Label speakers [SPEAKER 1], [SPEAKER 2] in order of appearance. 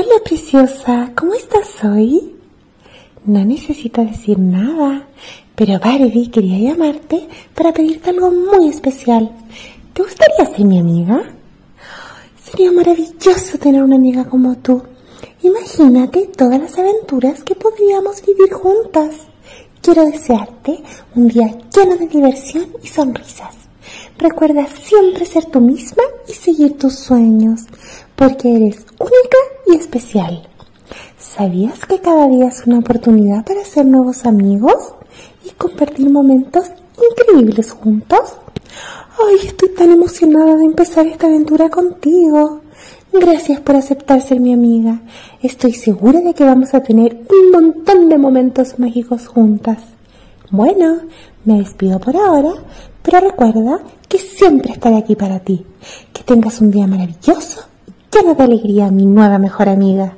[SPEAKER 1] Hola preciosa, ¿cómo estás hoy? No necesito decir nada, pero Barbie quería llamarte para pedirte algo muy especial. ¿Te gustaría ser mi amiga? Sería maravilloso tener una amiga como tú. Imagínate todas las aventuras que podríamos vivir juntas. Quiero desearte un día lleno de diversión y sonrisas. Recuerda siempre ser tú misma y seguir tus sueños, porque eres especial. ¿Sabías que cada día es una oportunidad para hacer nuevos amigos y compartir momentos increíbles juntos? Ay, estoy tan emocionada de empezar esta aventura contigo. Gracias por aceptar ser mi amiga. Estoy segura de que vamos a tener un montón de momentos mágicos juntas. Bueno, me despido por ahora, pero recuerda que siempre estaré aquí para ti. Que tengas un día maravilloso y lleno de alegría, mi nueva mejor amiga.